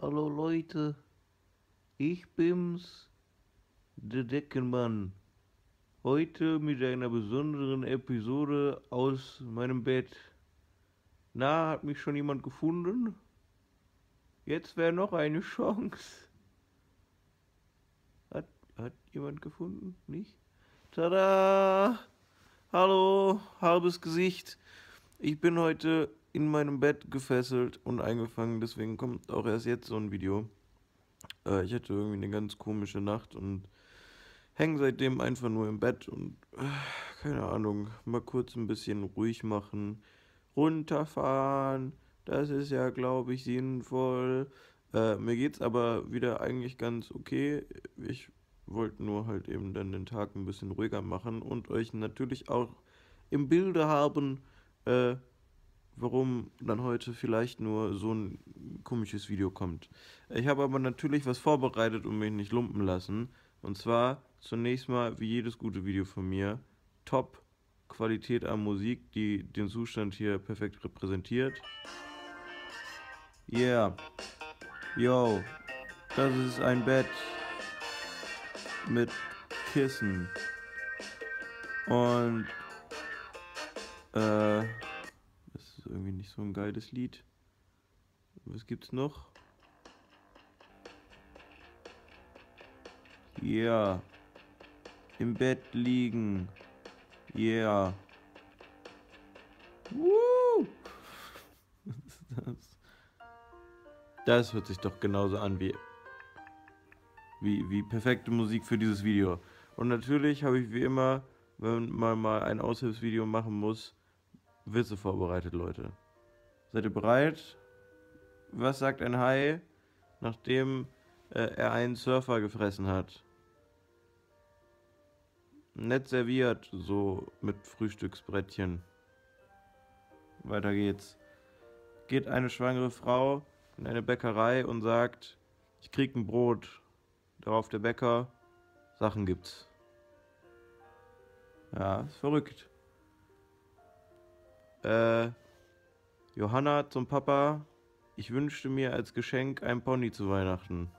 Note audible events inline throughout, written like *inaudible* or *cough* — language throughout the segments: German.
Hallo Leute, ich bin's, der Deckenmann. Heute mit einer besonderen Episode aus meinem Bett. Na, hat mich schon jemand gefunden? Jetzt wäre noch eine *laughs* Chance. Hat, hat jemand gefunden? Nicht? Tada! Hallo, halbes Gesicht. Ich bin heute in meinem Bett gefesselt und eingefangen, deswegen kommt auch erst jetzt so ein Video. Äh, ich hatte irgendwie eine ganz komische Nacht und hänge seitdem einfach nur im Bett und äh, keine Ahnung, mal kurz ein bisschen ruhig machen, runterfahren, das ist ja, glaube ich, sinnvoll. Äh, mir geht's aber wieder eigentlich ganz okay. Ich wollte nur halt eben dann den Tag ein bisschen ruhiger machen und euch natürlich auch im Bilde haben, äh, warum dann heute vielleicht nur so ein komisches Video kommt. Ich habe aber natürlich was vorbereitet und mich nicht lumpen lassen. Und zwar zunächst mal, wie jedes gute Video von mir, Top Qualität an Musik, die den Zustand hier perfekt repräsentiert. Yeah. Yo. Das ist ein Bett mit Kissen. Und äh irgendwie nicht so ein geiles Lied. Was gibt's noch? Yeah. Im Bett liegen. Yeah. Woo! Was ist das? Das hört sich doch genauso an wie, wie, wie perfekte Musik für dieses Video. Und natürlich habe ich wie immer, wenn man mal ein Aushilfsvideo machen muss, Witze vorbereitet, Leute. Seid ihr bereit? Was sagt ein Hai, nachdem äh, er einen Surfer gefressen hat? Nett serviert, so mit Frühstücksbrettchen. Weiter geht's. Geht eine schwangere Frau in eine Bäckerei und sagt, ich krieg ein Brot. Darauf der Bäcker, Sachen gibt's. Ja, ist verrückt äh, Johanna zum Papa, ich wünschte mir als Geschenk ein Pony zu Weihnachten.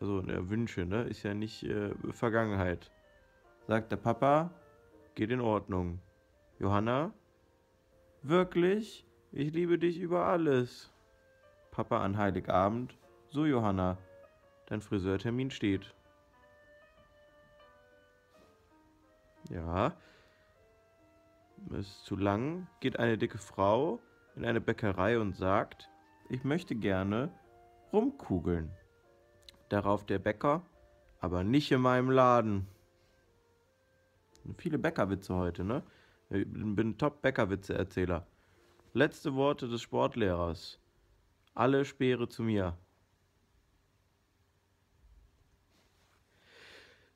Also, ne, Wünsche, ne? Ist ja nicht äh, Vergangenheit. Sagt der Papa, geht in Ordnung. Johanna, wirklich? Ich liebe dich über alles. Papa an Heiligabend, so Johanna, dein Friseurtermin steht. Ja, ist zu lang, geht eine dicke Frau in eine Bäckerei und sagt, ich möchte gerne rumkugeln. Darauf der Bäcker, aber nicht in meinem Laden. Viele Bäckerwitze heute, ne? Ich bin Top-Bäckerwitze-Erzähler. Letzte Worte des Sportlehrers. Alle Speere zu mir.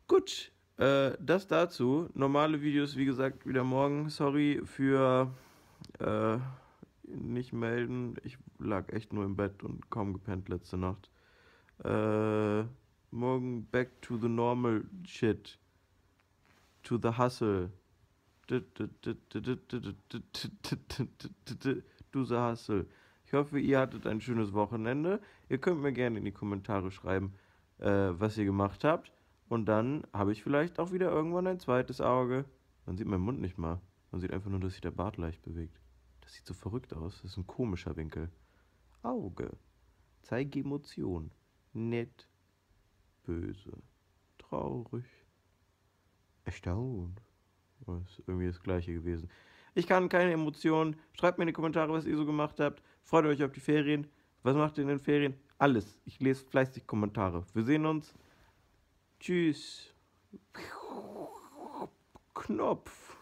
Gut, äh, das dazu. Normale Videos, wie gesagt, wieder morgen. Sorry für äh, nicht melden. Ich lag echt nur im Bett und kaum gepennt letzte Nacht. Äh, morgen back to the normal shit. To the hustle. Do the hustle. Ich hoffe, ihr hattet ein schönes Wochenende. Ihr könnt mir gerne in die Kommentare schreiben, äh, was ihr gemacht habt. Und dann habe ich vielleicht auch wieder irgendwann ein zweites Auge. Man sieht meinen Mund nicht mal. Man sieht einfach nur, dass sich der Bart leicht bewegt. Das sieht so verrückt aus. Das ist ein komischer Winkel. Auge. Zeige Emotion. Nett. Böse. Traurig. Erstaunt. Das ist irgendwie das gleiche gewesen. Ich kann keine Emotionen. Schreibt mir in die Kommentare, was ihr so gemacht habt. Freut euch auf die Ferien. Was macht ihr in den Ferien? Alles. Ich lese fleißig Kommentare. Wir sehen uns. Tschüss. Knopf.